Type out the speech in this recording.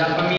without coming